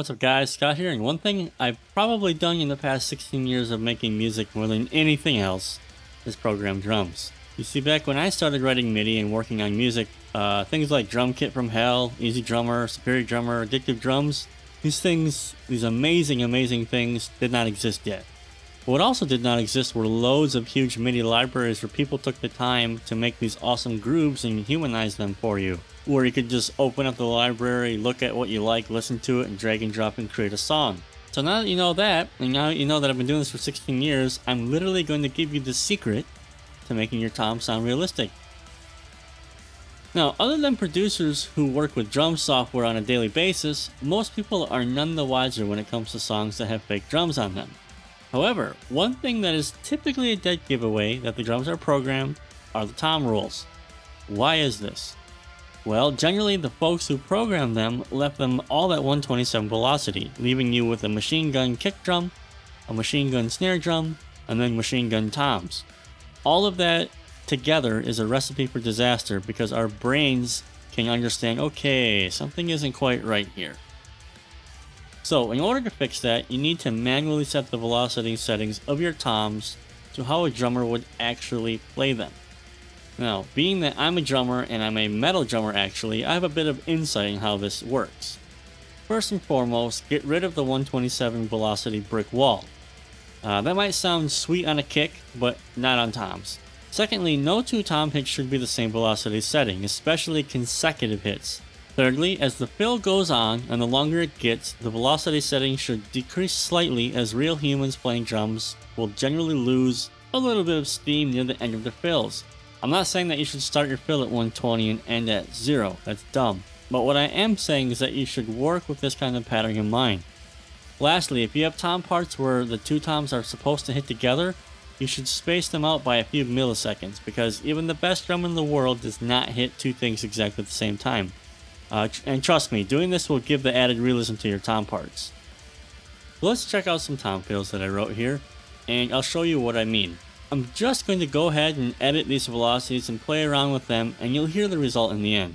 What's up guys, Scott here, and one thing I've probably done in the past 16 years of making music more than anything else is program drums. You see, back when I started writing MIDI and working on music, uh, things like Drum Kit from Hell, EZdrummer, Superior Drummer, Addictive Drums, these things, these amazing, amazing things did not exist yet. What also did not exist were loads of huge MIDI libraries where people took the time to make these awesome grooves and humanize them for you where you could just open up the library, look at what you like, listen to it, and drag and drop and create a song. So now that you know that, and now that you know that I've been doing this for 16 years, I'm literally going to give you the secret to making your tom sound realistic. Now, other than producers who work with drum software on a daily basis, most people are none the wiser when it comes to songs that have fake drums on them. However, one thing that is typically a dead giveaway that the drums are programmed are the tom rolls. Why is this? Well, generally the folks who programmed them left them all at 127 velocity, leaving you with a machine gun kick drum, a machine gun snare drum, and then machine gun toms. All of that together is a recipe for disaster because our brains can understand, okay, something isn't quite right here. So in order to fix that, you need to manually set the velocity settings of your toms to how a drummer would actually play them. Now, being that I'm a drummer and I'm a metal drummer actually, I have a bit of insight in how this works. First and foremost, get rid of the 127 velocity brick wall. Uh, that might sound sweet on a kick, but not on toms. Secondly, no two tom hits should be the same velocity setting, especially consecutive hits. Thirdly, as the fill goes on and the longer it gets, the velocity setting should decrease slightly as real humans playing drums will generally lose a little bit of steam near the end of their fills. I'm not saying that you should start your fill at 120 and end at 0, that's dumb. But what I am saying is that you should work with this kind of pattern in mind. Lastly, if you have tom parts where the two toms are supposed to hit together, you should space them out by a few milliseconds because even the best drum in the world does not hit two things exactly at the same time. Uh, and trust me, doing this will give the added realism to your tom parts. let's check out some tom fills that I wrote here, and I'll show you what I mean. I'm just going to go ahead and edit these velocities and play around with them and you'll hear the result in the end.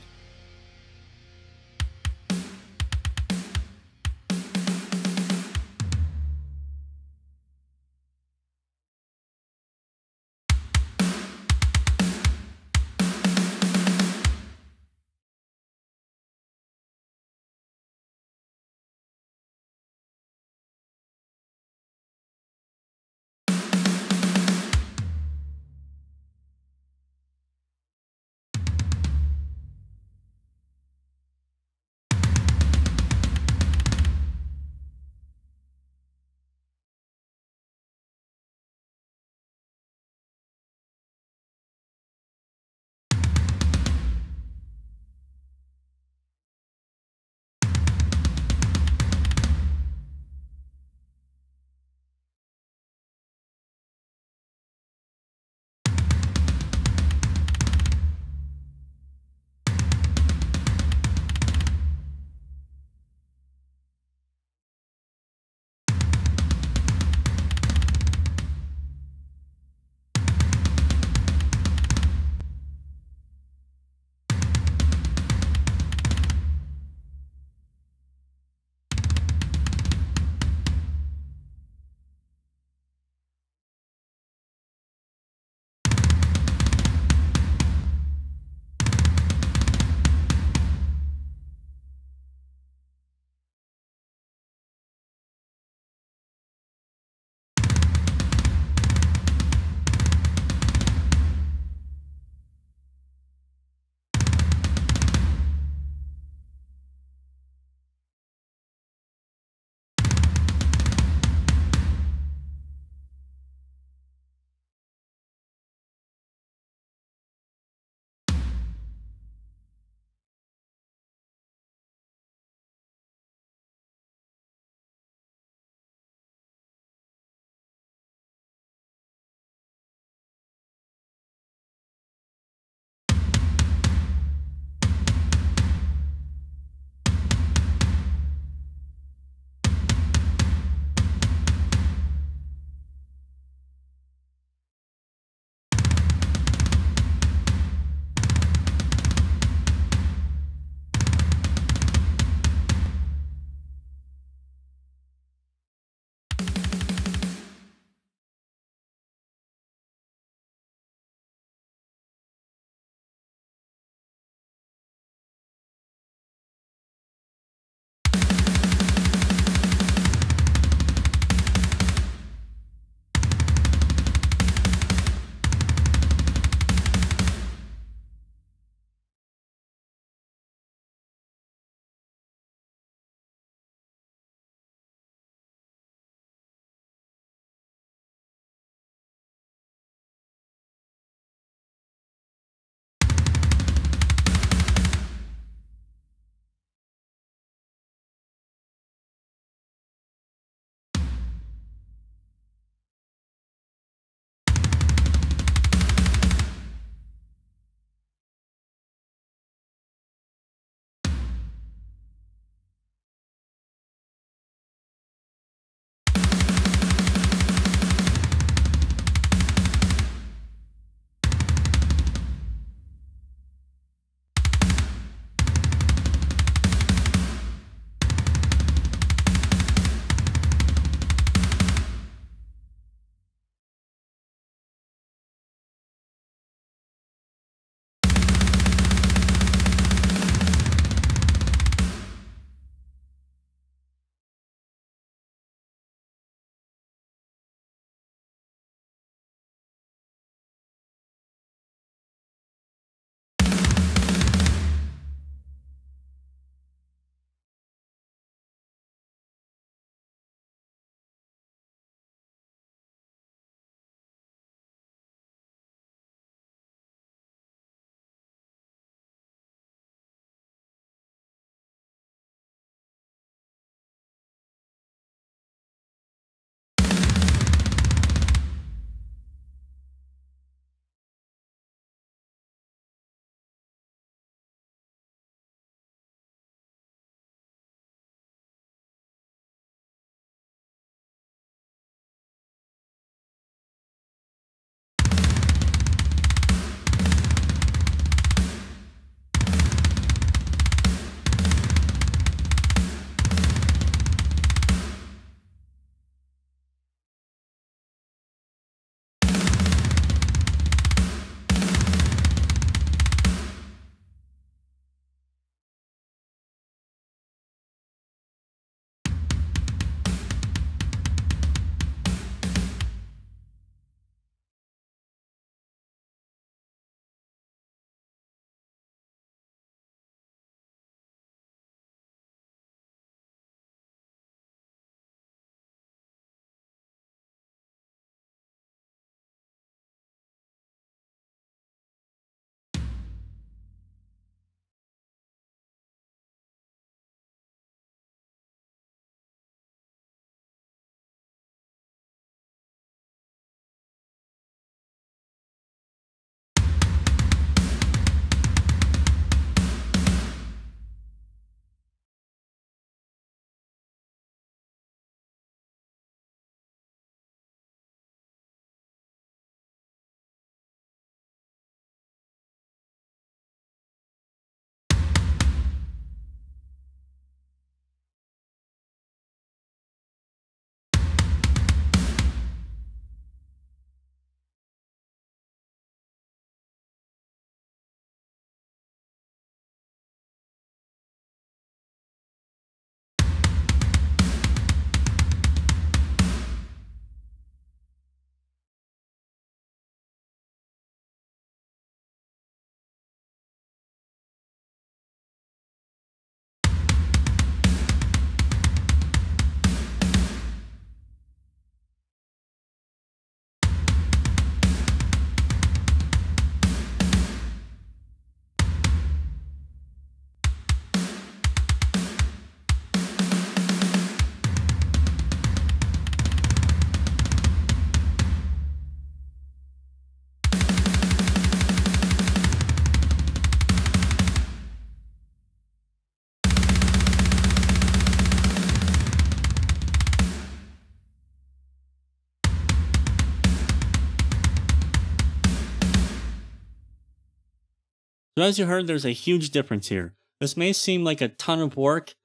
So as you heard, there's a huge difference here. This may seem like a ton of work,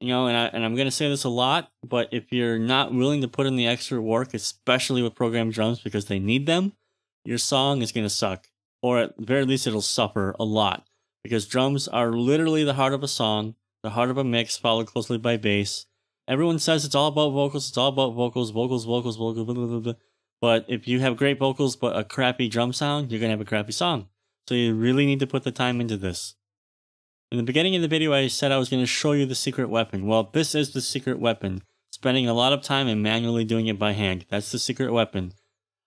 you know, and, I, and I'm going to say this a lot, but if you're not willing to put in the extra work, especially with programmed drums because they need them, your song is going to suck. Or at the very least, it'll suffer a lot because drums are literally the heart of a song, the heart of a mix, followed closely by bass. Everyone says it's all about vocals, it's all about vocals, vocals, vocals, vocals, blah, blah, blah, but if you have great vocals but a crappy drum sound, you're going to have a crappy song. So you really need to put the time into this. In the beginning of the video, I said I was going to show you the secret weapon. Well, this is the secret weapon. Spending a lot of time and manually doing it by hand. That's the secret weapon.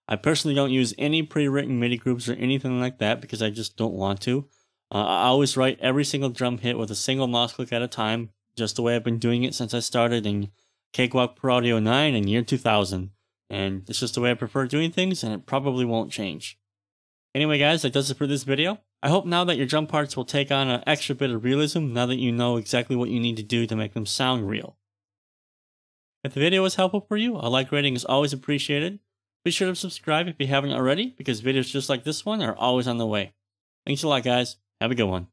I personally don't use any pre-written MIDI grooves or anything like that because I just don't want to. Uh, I always write every single drum hit with a single mouse click at a time, just the way I've been doing it since I started in Cakewalk Pro Audio 9 in year 2000. And it's just the way I prefer doing things, and it probably won't change. Anyway guys, that does it for this video. I hope now that your drum parts will take on an extra bit of realism now that you know exactly what you need to do to make them sound real. If the video was helpful for you, a like rating is always appreciated. Be sure to subscribe if you haven't already, because videos just like this one are always on the way. Thanks a lot guys, have a good one.